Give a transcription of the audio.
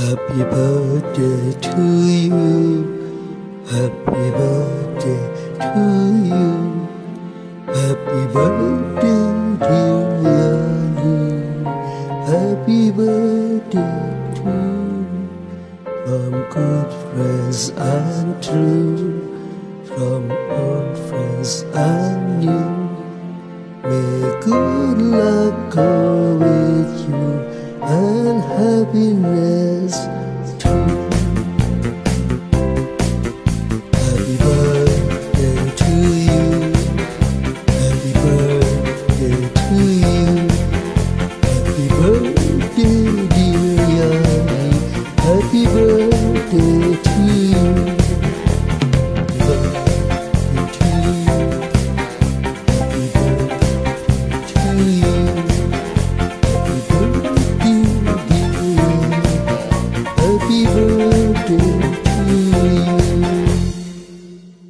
Happy birthday to you. Happy birthday to you. Happy birthday, dear you. Happy birthday to you. From good friends and true, from old friends and new. May good luck go with be you.